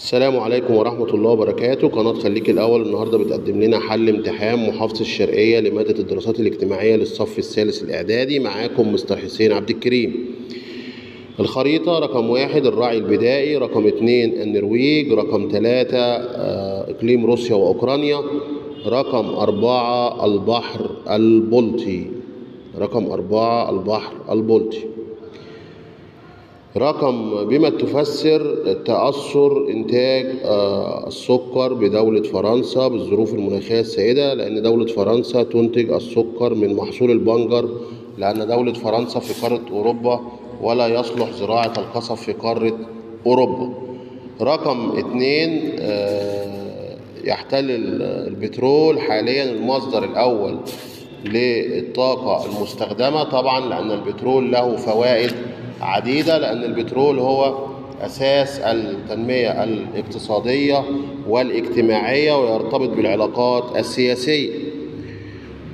السلام عليكم ورحمة الله وبركاته. قناة خليك الأول. النهاردة بتقدم لنا حل امتحان محافظة الشرقية لمادة الدراسات الاجتماعية للصف الثالث الإعدادي. معاكم مستر حسين عبد الكريم. الخريطة رقم واحد الراعي البدائي. رقم اتنين النرويج. رقم تلاتة آه، إقليم روسيا وأوكرانيا. رقم أربعة البحر البلطي. رقم أربعة البحر البلطي. رقم بما تفسر تأثر إنتاج آه، السكر بدولة فرنسا بالظروف المناخية السائدة لأن دولة فرنسا تنتج السكر من محصول البنجر لأن دولة فرنسا في قارة أوروبا ولا يصلح زراعة القصب في قارة أوروبا. رقم اتنين آه، يحتل البترول حاليا المصدر الأول للطاقة المستخدمة طبعا لأن البترول له فوائد عديدة لأن البترول هو أساس التنمية الاقتصادية والاجتماعية ويرتبط بالعلاقات السياسية.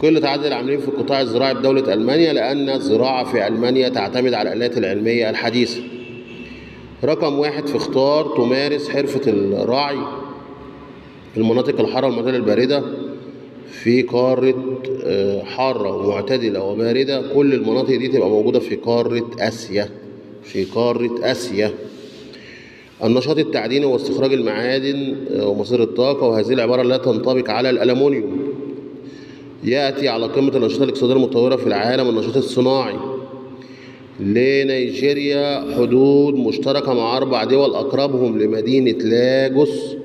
قلة عدد العاملين في القطاع الزراعي بدولة ألمانيا لأن الزراعة في ألمانيا تعتمد على الآلات العلمية الحديثة. رقم واحد في اختار تمارس حرفة الرعي في المناطق الحارة والمناطق الباردة في قارة آه، حارة ومعتدلة وباردة كل المناطق دي تبقى موجودة في قارة آسيا. في قارة آسيا. النشاط التعديني واستخراج المعادن آه، ومصادر الطاقة وهذه العبارة لا تنطبق على الألمنيوم يأتي على قمة الأنشطة الاقتصادية المتطورة في العالم النشاط الصناعي. لنيجيريا حدود مشتركة مع أربع دول أقربهم لمدينة لاجوس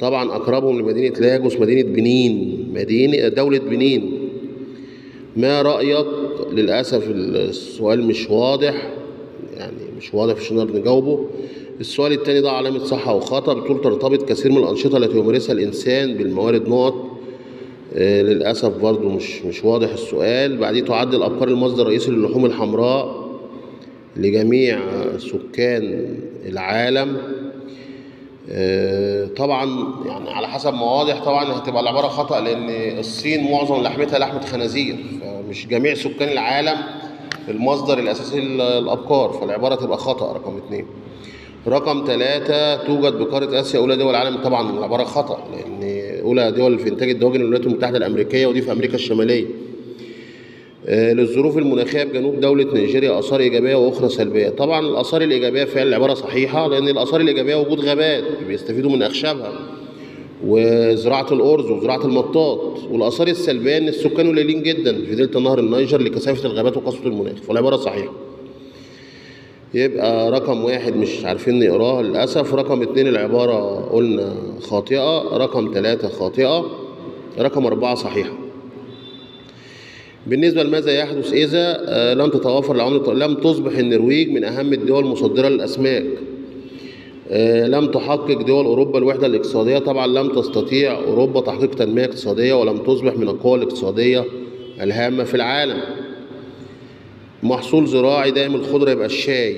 طبعا أقربهم لمدينة لاجوس مدينة بنين مدينة دولة بنين. ما رأيك؟ للأسف السؤال مش واضح. يعني مش واضح مش نقدر نجاوبه. السؤال التاني ده علامة صح أو خطأ بتقول ترتبط كثير من الأنشطة التي يمارسها الإنسان بالموارد نقط. آه، للأسف برضو مش مش واضح السؤال. بعديه تعد الأبقار المصدر الرئيسي للحوم الحمراء لجميع سكان العالم. آه، طبعا يعني على حسب ما واضح طبعا هتبقى العبارة خطأ لأن الصين معظم لحمتها لحمة خنازير فمش جميع سكان العالم المصدر الأساسي للأبقار فالعبارة تبقى خطأ رقم اتنين. رقم ثلاثة توجد بقارة آسيا أولى دول العالم. طبعا العبارة خطأ لأن أولى دول في إنتاج الدواجن الولايات المتحدة الأمريكية ودي في أمريكا الشمالية. آه، للظروف المناخية بجنوب دولة نيجيريا آثار إيجابية وأخرى سلبية. طبعا الآثار الإيجابية فعلا العبارة صحيحة لأن الآثار الإيجابية وجود غابات بيستفيدوا من أخشابها. وزراعة الأرز وزراعة المطاط والآثار السلبية إن السكان قليلين جدا في دلتا نهر النيجر لكثافة الغابات وقسوة المناخ فالعبارة صحيحة. يبقى رقم واحد مش عارفين نقراها للأسف رقم اتنين العبارة قلنا خاطئة رقم تلاتة خاطئة رقم أربعة صحيحة. بالنسبة لماذا يحدث إذا؟ آه، لم تتوافر العملة لم تصبح النرويج من أهم الدول المصدرة للأسماك. لم تحقق دول أوروبا الوحدة الاقتصادية. طبعا لم تستطيع أوروبا تحقيق تنمية اقتصادية ولم تصبح من القوى الاقتصادية الهامة في العالم. محصول زراعي دائم الخضرة يبقى الشاي.